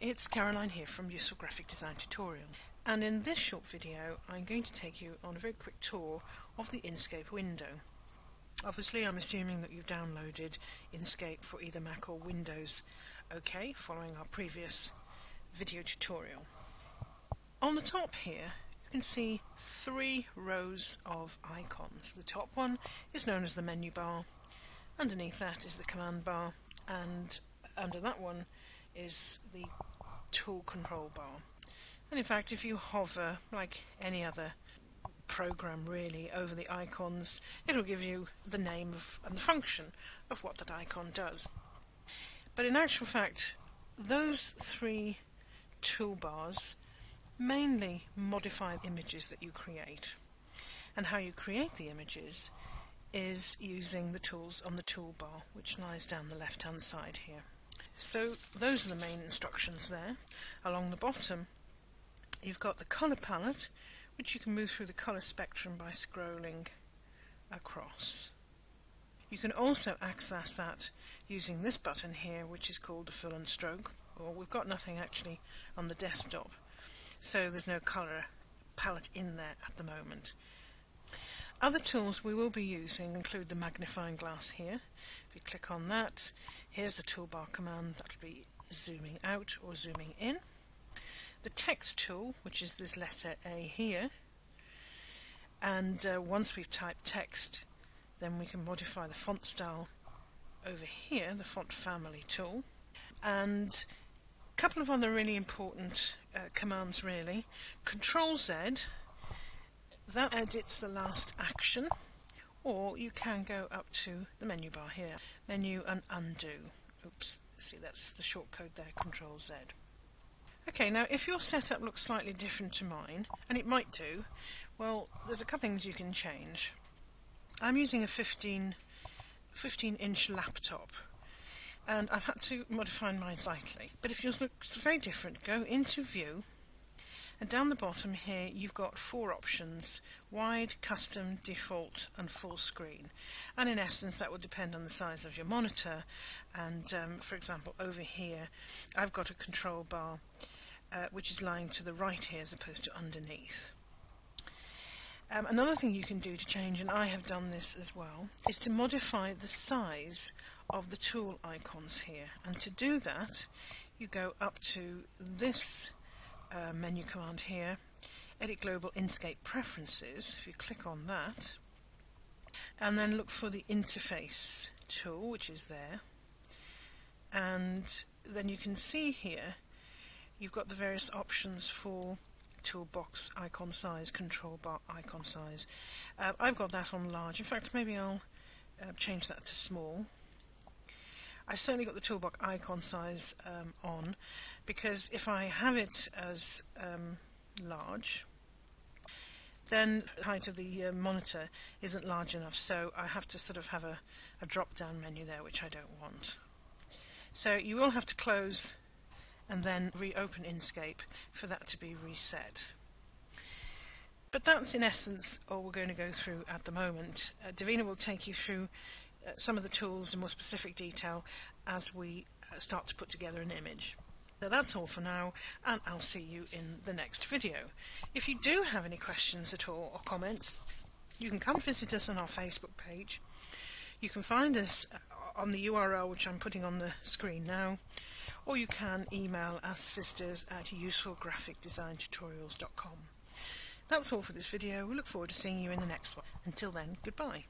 it's Caroline here from Useful Graphic Design Tutorial and in this short video I'm going to take you on a very quick tour of the Inkscape window. Obviously I'm assuming that you've downloaded Inkscape for either Mac or Windows okay following our previous video tutorial. On the top here you can see three rows of icons. The top one is known as the menu bar, underneath that is the command bar and under that one is the tool control bar. And in fact, if you hover, like any other program really, over the icons, it'll give you the name of, and the function of what that icon does. But in actual fact, those three toolbars mainly modify the images that you create. And how you create the images is using the tools on the toolbar, which lies down the left hand side here. So those are the main instructions there. Along the bottom you've got the colour palette which you can move through the colour spectrum by scrolling across. You can also access that using this button here which is called the fill and stroke or we've got nothing actually on the desktop so there's no colour palette in there at the moment. Other tools we will be using include the magnifying glass here. If you click on that, here's the toolbar command that will be zooming out or zooming in. The text tool, which is this letter A here, and uh, once we've typed text, then we can modify the font style over here, the font family tool. And a couple of other really important uh, commands really. Control Z that edits the last action, or you can go up to the menu bar here, menu and undo. Oops, see that's the shortcode there, Control Z. Okay, now if your setup looks slightly different to mine, and it might do, well, there's a couple things you can change. I'm using a 15, 15 inch laptop, and I've had to modify mine slightly. But if yours looks very different, go into View, and down the bottom here, you've got four options wide, custom, default, and full screen. And in essence, that will depend on the size of your monitor. And um, for example, over here, I've got a control bar uh, which is lying to the right here as opposed to underneath. Um, another thing you can do to change, and I have done this as well, is to modify the size of the tool icons here. And to do that, you go up to this uh, menu command here, Edit Global Inkscape Preferences, if you click on that, and then look for the interface tool, which is there, and then you can see here you've got the various options for toolbox icon size, control bar icon size. Uh, I've got that on large. In fact, maybe I'll uh, change that to small. I certainly got the toolbox icon size um, on because if I have it as um, large then the height of the uh, monitor isn't large enough so I have to sort of have a, a drop down menu there which I don't want. So you will have to close and then reopen Inkscape for that to be reset. But that's in essence all we're going to go through at the moment. Uh, Davina will take you through some of the tools in more specific detail as we uh, start to put together an image. So that's all for now, and I'll see you in the next video. If you do have any questions at all or comments, you can come visit us on our Facebook page. You can find us uh, on the URL which I'm putting on the screen now, or you can email us sisters at usefulgraphicdesigntutorials.com. That's all for this video. We look forward to seeing you in the next one. Until then, goodbye.